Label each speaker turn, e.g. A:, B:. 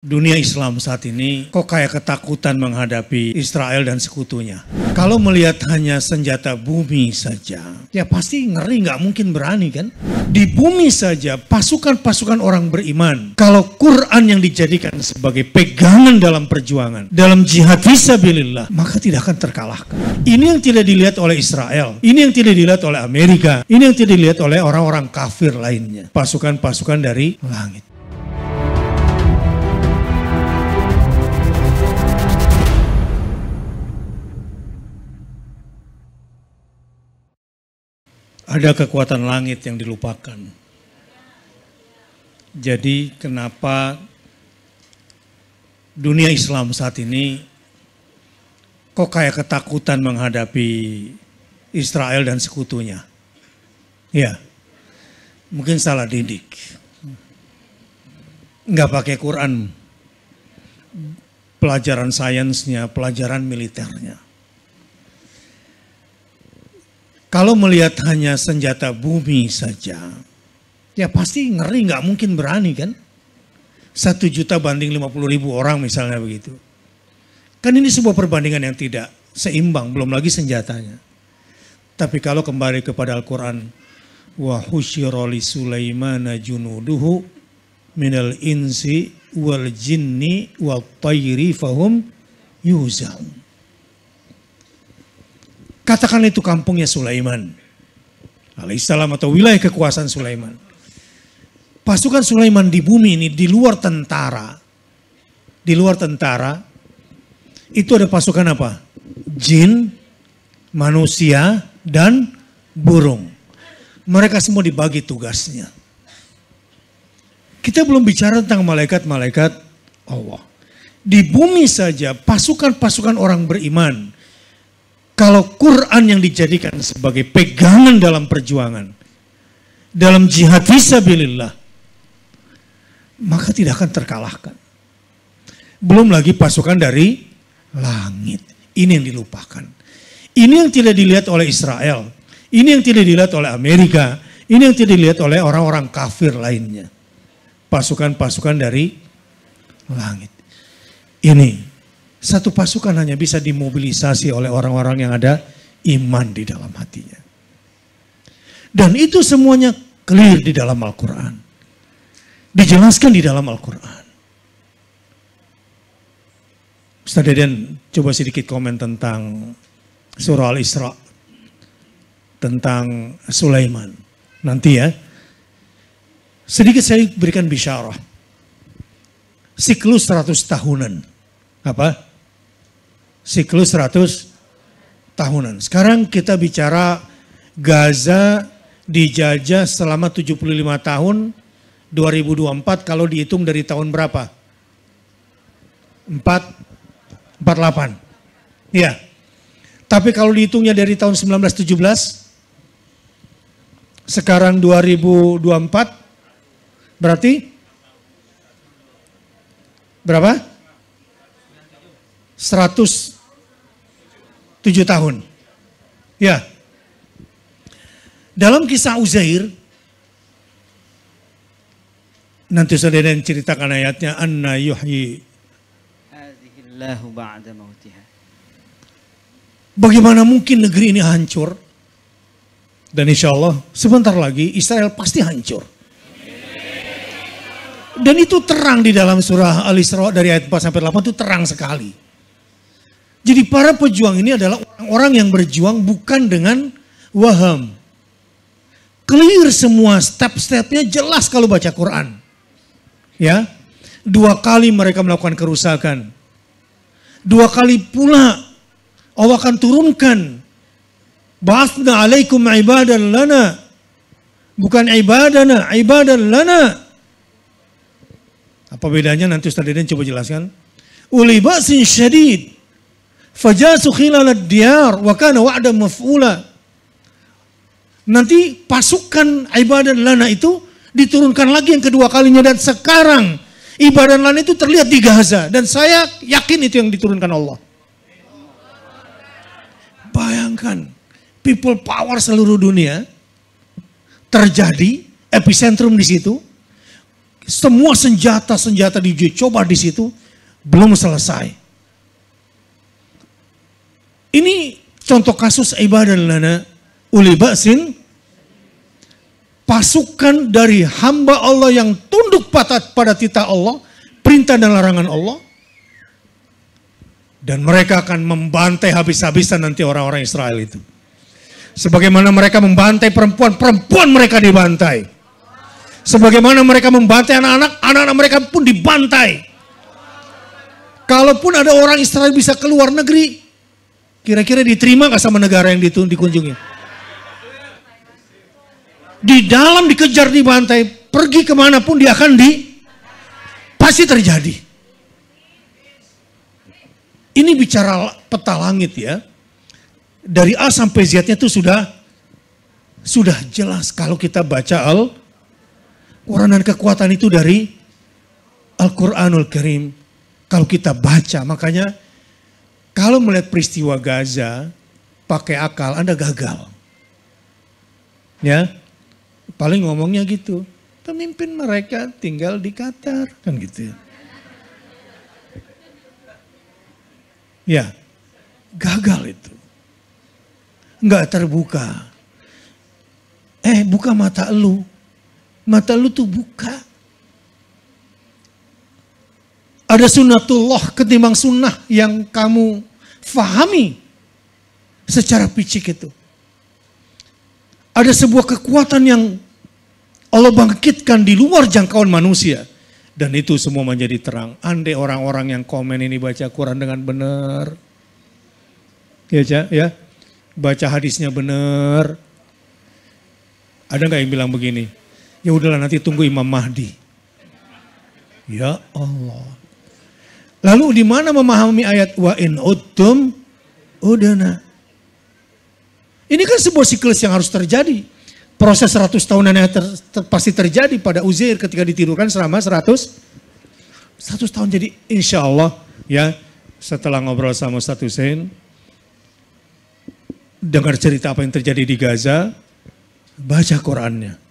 A: Dunia Islam saat ini kok kayak ketakutan menghadapi Israel dan sekutunya. Kalau melihat hanya senjata bumi saja, ya pasti ngeri nggak mungkin berani kan? Di bumi saja pasukan-pasukan orang beriman. Kalau Quran yang dijadikan sebagai pegangan dalam perjuangan, dalam jihad visabilillah, maka tidak akan terkalahkan. Ini yang tidak dilihat oleh Israel, ini yang tidak dilihat oleh Amerika, ini yang tidak dilihat oleh orang-orang kafir lainnya. Pasukan-pasukan dari langit. Ada kekuatan langit yang dilupakan. Jadi kenapa dunia Islam saat ini kok kayak ketakutan menghadapi Israel dan sekutunya? Ya, mungkin salah didik. Nggak pakai Quran, pelajaran sainsnya, pelajaran militernya. Kalau melihat hanya senjata bumi saja, ya pasti ngeri nggak mungkin berani kan? Satu juta banding lima puluh ribu orang misalnya begitu. Kan ini sebuah perbandingan yang tidak seimbang, belum lagi senjatanya. Tapi kalau kembali kepada Al-Quran, wa husyiroli Sulaimana junuduhu minal insi wal jinni wal tayri fahum yuzam. Katakan itu kampungnya Sulaiman. Alaihissalam atau wilayah kekuasaan Sulaiman. Pasukan Sulaiman di bumi ini di luar tentara. Di luar tentara itu ada pasukan apa? Jin, manusia, dan burung. Mereka semua dibagi tugasnya. Kita belum bicara tentang malaikat-malaikat Allah. Di bumi saja pasukan-pasukan orang beriman kalau Quran yang dijadikan sebagai pegangan dalam perjuangan, dalam jihad visabilillah, maka tidak akan terkalahkan. Belum lagi pasukan dari langit. Ini yang dilupakan. Ini yang tidak dilihat oleh Israel. Ini yang tidak dilihat oleh Amerika. Ini yang tidak dilihat oleh orang-orang kafir lainnya. Pasukan-pasukan dari langit. Ini satu pasukan hanya bisa dimobilisasi oleh orang-orang yang ada iman di dalam hatinya. Dan itu semuanya clear di dalam Al-Quran. Dijelaskan di dalam Al-Quran. Ustaz Deden coba sedikit komen tentang surah Al-Isra. Tentang Sulaiman. Nanti ya. Sedikit saya berikan bisyarah. Siklus 100 tahunan. Apa? Siklus 100 tahunan. Sekarang kita bicara Gaza dijajah selama 75 tahun 2024 kalau dihitung dari tahun berapa? 4 48. Iya. Tapi kalau dihitungnya dari tahun 1917 sekarang 2024 berarti berapa? 107 tahun. Ya. Dalam kisah Uzair, nanti saudara yang ceritakan ayatnya, Anna yuhyi. Bagaimana mungkin negeri ini hancur? Dan insya Allah sebentar lagi Israel pasti hancur. Dan itu terang di dalam surah Al-Isra dari ayat 4 sampai 8 itu terang sekali. Jadi para pejuang ini adalah orang-orang yang berjuang bukan dengan waham. Clear semua step-stepnya jelas kalau baca Quran. Ya, dua kali mereka melakukan kerusakan. Dua kali pula Allah akan turunkan. Ba'athna alaikum ibadan lana. Bukan ibadana, ibadan lana. Apa bedanya nanti Ustaz Deden coba jelaskan. Uli ba'sin syadid Fajasu khilal diyar wa kana wa'da maf'ula. Nanti pasukan ibadah lana itu diturunkan lagi yang kedua kalinya dan sekarang ibadah lana itu terlihat di Gaza dan saya yakin itu yang diturunkan Allah. Bayangkan people power seluruh dunia terjadi epicentrum di situ semua senjata-senjata diuji coba di situ belum selesai. Ini contoh kasus ibadah lana uli ba'sin pasukan dari hamba Allah yang tunduk pada titah Allah, perintah dan larangan Allah. Dan mereka akan membantai habis-habisan nanti orang-orang Israel itu. Sebagaimana mereka membantai perempuan, perempuan mereka dibantai. Sebagaimana mereka membantai anak-anak, anak-anak mereka pun dibantai. Kalaupun ada orang Israel bisa keluar negeri, kira-kira diterima gak sama negara yang dikunjungi? Di dalam dikejar dibantai, pergi ke mana pun dia akan di, pasti terjadi. Ini bicara peta langit ya dari A sampai Z-nya itu sudah sudah jelas kalau kita baca Al Quran dan kekuatan itu dari Al-Quranul Karim. Kalau kita baca, makanya kalau melihat peristiwa Gaza pakai akal, Anda gagal. Ya, paling ngomongnya gitu. Pemimpin mereka tinggal di Qatar, kan gitu ya. Gagal itu nggak terbuka. Eh buka mata lu. Mata lu tuh buka. Ada sunatullah ketimbang sunnah yang kamu fahami secara picik itu. Ada sebuah kekuatan yang Allah bangkitkan di luar jangkauan manusia. Dan itu semua menjadi terang. Andai orang-orang yang komen ini baca Quran dengan benar. Ya, ya baca hadisnya benar. Ada nggak yang bilang begini? Ya udahlah nanti tunggu Imam Mahdi. Ya Allah. Lalu di mana memahami ayat wa in uttum udana. Ini kan sebuah siklus yang harus terjadi. Proses 100 tahunan yang ter, ter, pasti terjadi pada Uzair ketika ditidurkan selama 100 100 tahun. Jadi insya Allah ya setelah ngobrol sama Ustaz Hussein, dengar cerita apa yang terjadi di Gaza, baca Qurannya.